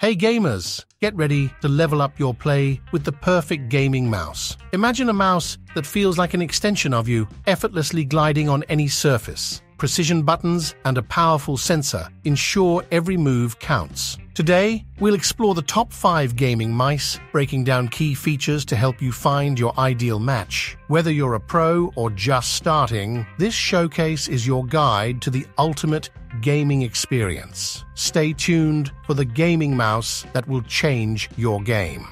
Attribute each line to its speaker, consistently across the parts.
Speaker 1: Hey gamers, get ready to level up your play with the perfect gaming mouse. Imagine a mouse that feels like an extension of you, effortlessly gliding on any surface. Precision buttons and a powerful sensor ensure every move counts. Today, we'll explore the top 5 gaming mice, breaking down key features to help you find your ideal match. Whether you're a pro or just starting, this showcase is your guide to the ultimate gaming experience. Stay tuned for the gaming mouse that will change your game.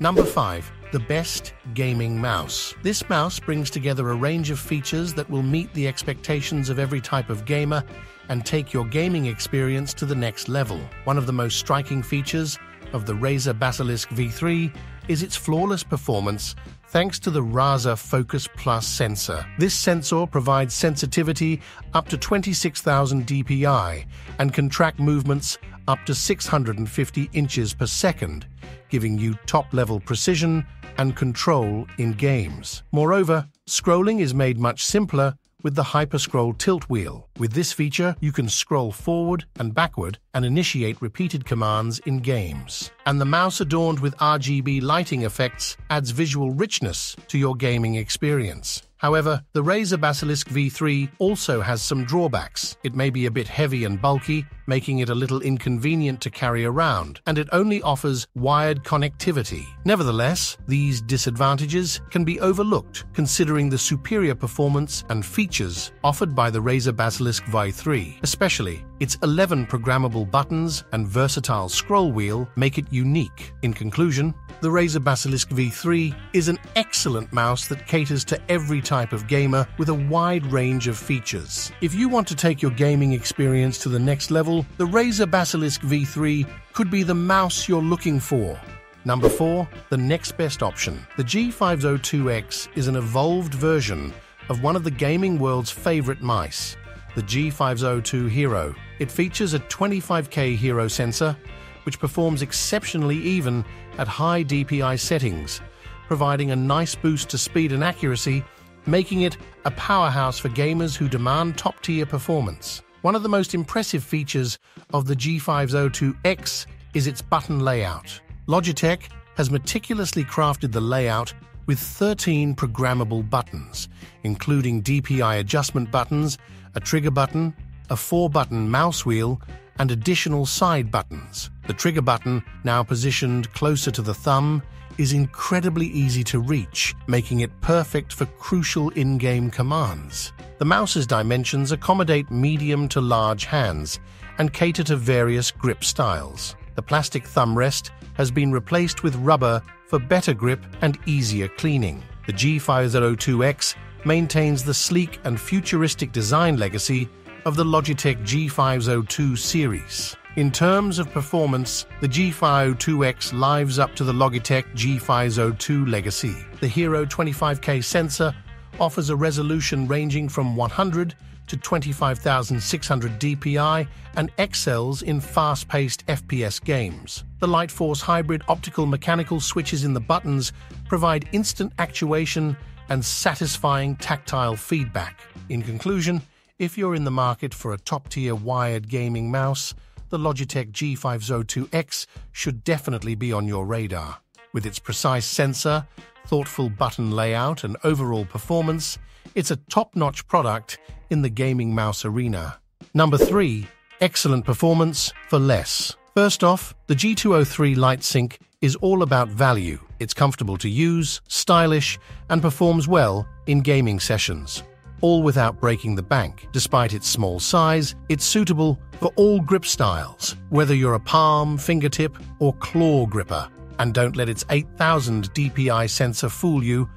Speaker 1: Number 5 the best gaming mouse. This mouse brings together a range of features that will meet the expectations of every type of gamer and take your gaming experience to the next level. One of the most striking features of the Razer Basilisk V3 is its flawless performance thanks to the Razer Focus Plus sensor. This sensor provides sensitivity up to 26,000 dpi and can track movements up to 650 inches per second, giving you top-level precision and control in games. Moreover, scrolling is made much simpler with the Hyperscroll tilt wheel. With this feature, you can scroll forward and backward and initiate repeated commands in games. And the mouse adorned with RGB lighting effects adds visual richness to your gaming experience. However, the Razer Basilisk V3 also has some drawbacks. It may be a bit heavy and bulky, making it a little inconvenient to carry around, and it only offers wired connectivity. Nevertheless, these disadvantages can be overlooked considering the superior performance and features offered by the Razer Basilisk V3, especially its 11 programmable buttons and versatile scroll wheel make it unique. In conclusion, the Razer Basilisk V3 is an excellent mouse that caters to every type of gamer with a wide range of features. If you want to take your gaming experience to the next level, the Razer Basilisk V3 could be the mouse you're looking for. Number 4. The next best option. The G502X is an evolved version of one of the gaming world's favorite mice, the G502 Hero. It features a 25K Hero sensor, which performs exceptionally even at high DPI settings, providing a nice boost to speed and accuracy, making it a powerhouse for gamers who demand top-tier performance. One of the most impressive features of the G502X is its button layout. Logitech has meticulously crafted the layout with 13 programmable buttons, including DPI adjustment buttons, a trigger button, a four-button mouse wheel, and additional side buttons. The trigger button, now positioned closer to the thumb, is incredibly easy to reach, making it perfect for crucial in-game commands. The mouse's dimensions accommodate medium to large hands and cater to various grip styles. The plastic thumb rest has been replaced with rubber for better grip and easier cleaning. The G502X maintains the sleek and futuristic design legacy of the Logitech G502 series. In terms of performance, the G502X lives up to the Logitech G502 legacy. The Hero 25K sensor offers a resolution ranging from 100 to 25,600 dpi and excels in fast-paced FPS games. The Lightforce hybrid optical mechanical switches in the buttons provide instant actuation and satisfying tactile feedback. In conclusion, if you're in the market for a top-tier wired gaming mouse, the Logitech G502X should definitely be on your radar. With its precise sensor, thoughtful button layout, and overall performance, it's a top-notch product in the gaming mouse arena. Number 3. Excellent performance for less. First off, the G203 LightSync is all about value. It's comfortable to use, stylish, and performs well in gaming sessions all without breaking the bank. Despite its small size, it's suitable for all grip styles, whether you're a palm, fingertip, or claw gripper. And don't let its 8000 DPI sensor fool you.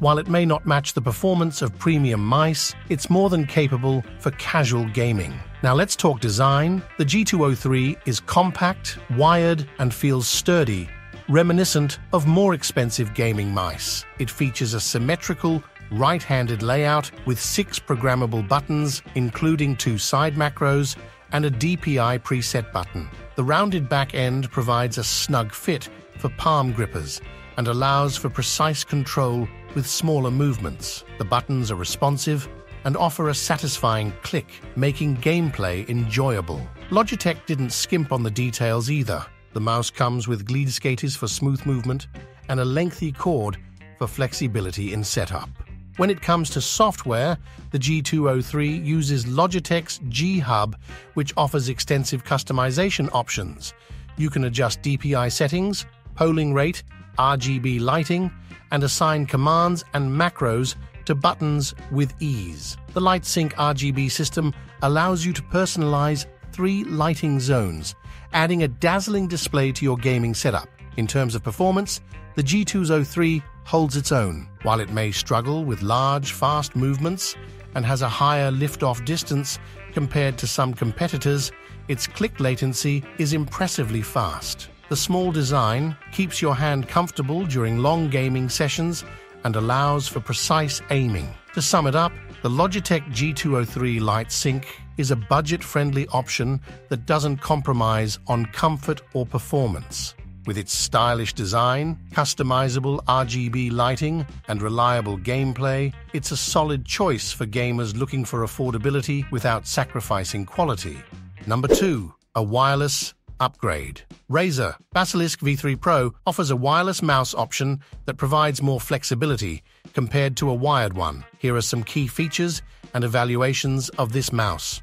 Speaker 1: While it may not match the performance of premium mice, it's more than capable for casual gaming. Now let's talk design. The G203 is compact, wired, and feels sturdy, reminiscent of more expensive gaming mice. It features a symmetrical, right-handed layout with six programmable buttons, including two side macros and a DPI preset button. The rounded back end provides a snug fit for palm grippers and allows for precise control with smaller movements. The buttons are responsive, and offer a satisfying click, making gameplay enjoyable. Logitech didn't skimp on the details either. The mouse comes with Gliedskaters for smooth movement and a lengthy cord for flexibility in setup. When it comes to software, the G203 uses Logitech's G Hub, which offers extensive customization options. You can adjust DPI settings, polling rate, RGB lighting, and assign commands and macros to buttons with ease. The LightSync RGB system allows you to personalize three lighting zones, adding a dazzling display to your gaming setup. In terms of performance, the G203 holds its own. While it may struggle with large, fast movements and has a higher lift-off distance compared to some competitors, its click latency is impressively fast. The small design keeps your hand comfortable during long gaming sessions and allows for precise aiming. To sum it up, the Logitech G203 LightSync is a budget-friendly option that doesn't compromise on comfort or performance. With its stylish design, customizable RGB lighting, and reliable gameplay, it's a solid choice for gamers looking for affordability without sacrificing quality. Number 2. A wireless upgrade. Razer Basilisk V3 Pro offers a wireless mouse option that provides more flexibility compared to a wired one. Here are some key features and evaluations of this mouse.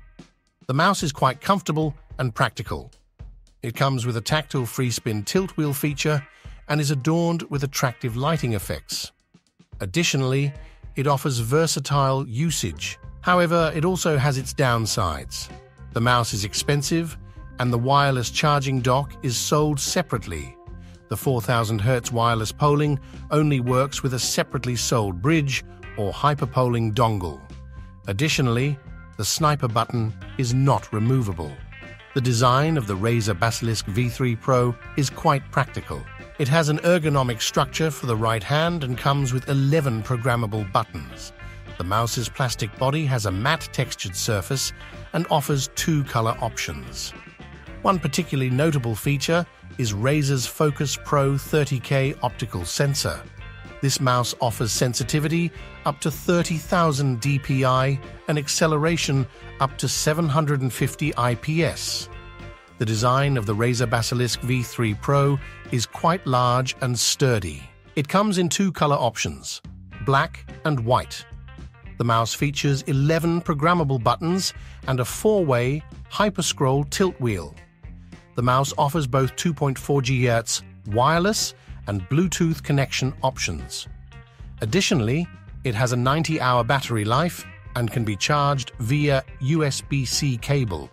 Speaker 1: The mouse is quite comfortable and practical. It comes with a tactile free spin tilt wheel feature and is adorned with attractive lighting effects. Additionally, it offers versatile usage. However, it also has its downsides. The mouse is expensive and the wireless charging dock is sold separately. The 4000 Hz wireless polling only works with a separately sold bridge or hyperpolling dongle. Additionally, the sniper button is not removable. The design of the Razer Basilisk V3 Pro is quite practical. It has an ergonomic structure for the right hand and comes with 11 programmable buttons. The mouse's plastic body has a matte textured surface and offers two color options. One particularly notable feature is Razer's Focus Pro 30K optical sensor. This mouse offers sensitivity up to 30,000 dpi and acceleration up to 750 IPS. The design of the Razer Basilisk V3 Pro is quite large and sturdy. It comes in two color options, black and white. The mouse features 11 programmable buttons and a four-way hyperscroll tilt wheel. The mouse offers both 2.4 GHz wireless and Bluetooth connection options. Additionally, it has a 90-hour battery life and can be charged via USB-C cable.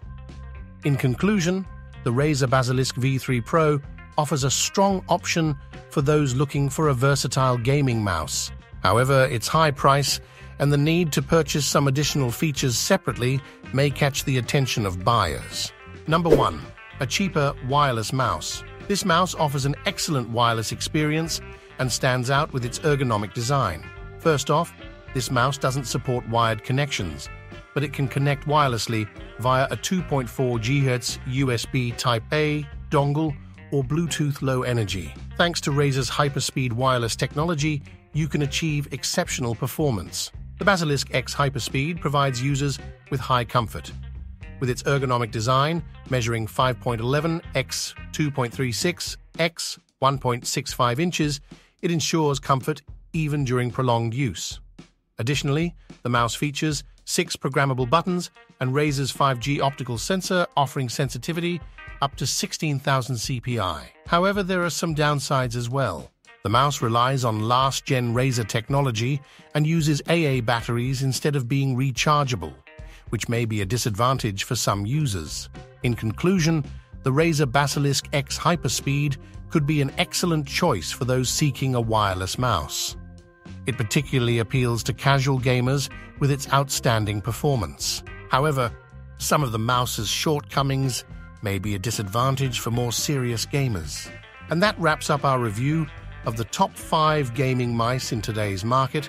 Speaker 1: In conclusion, the Razer Basilisk V3 Pro offers a strong option for those looking for a versatile gaming mouse. However, its high price and the need to purchase some additional features separately may catch the attention of buyers. Number 1. A cheaper wireless mouse. This mouse offers an excellent wireless experience and stands out with its ergonomic design. First off, this mouse doesn't support wired connections, but it can connect wirelessly via a 2.4 GHz USB Type-A dongle or Bluetooth Low Energy. Thanks to Razer's hyperspeed wireless technology, you can achieve exceptional performance. The Basilisk X Hyperspeed provides users with high comfort, with its ergonomic design measuring 5.11 x 2.36 x 1.65 inches, it ensures comfort even during prolonged use. Additionally, the mouse features six programmable buttons and Razer's 5G optical sensor offering sensitivity up to 16,000 CPI. However, there are some downsides as well. The mouse relies on last-gen Razer technology and uses AA batteries instead of being rechargeable, which may be a disadvantage for some users. In conclusion, the Razer Basilisk X Hyperspeed could be an excellent choice for those seeking a wireless mouse. It particularly appeals to casual gamers with its outstanding performance. However, some of the mouse's shortcomings may be a disadvantage for more serious gamers. And that wraps up our review of the top 5 gaming mice in today's market,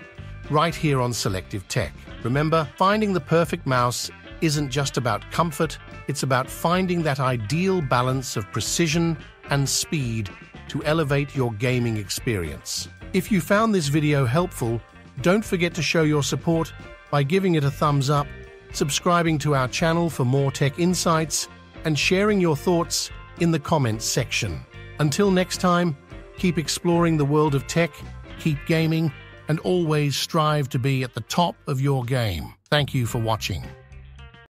Speaker 1: right here on Selective Tech. Remember, finding the perfect mouse isn't just about comfort, it's about finding that ideal balance of precision and speed to elevate your gaming experience. If you found this video helpful, don't forget to show your support by giving it a thumbs up, subscribing to our channel for more tech insights, and sharing your thoughts in the comments section. Until next time, keep exploring the world of tech, keep gaming, and always strive to be at the top of your game. Thank you for watching.